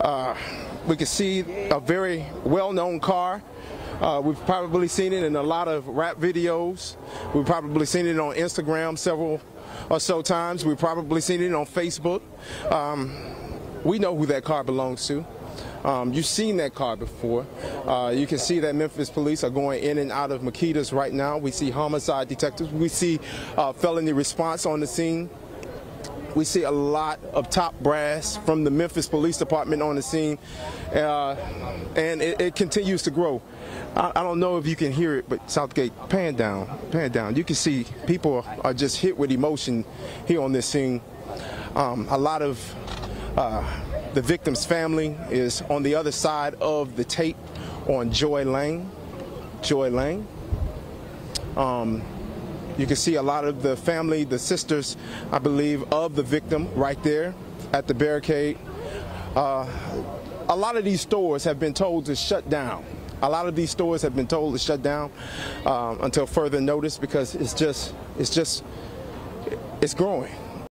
Uh, we can see a very well-known car. Uh, we've probably seen it in a lot of rap videos. We've probably seen it on Instagram several or so times. We've probably seen it on Facebook. Um, we know who that car belongs to. Um, you've seen that car before. Uh, you can see that Memphis police are going in and out of Makeda's right now. We see homicide detectives. We see uh, felony response on the scene. We see a lot of top brass from the Memphis Police Department on the scene, uh, and it, it, continues to grow. I, I, don't know if you can hear it, but Southgate, pan down, pan down. You can see people are just hit with emotion here on this scene. Um, a lot of uh, the victim's family is on the other side of the tape on Joy Lane. Joy Lane. Um, you can see a lot of the family, the sisters, I believe, of the victim right there at the barricade. Uh, a lot of these stores have been told to shut down. A lot of these stores have been told to shut down um, until further notice because it's just, it's just, it's growing.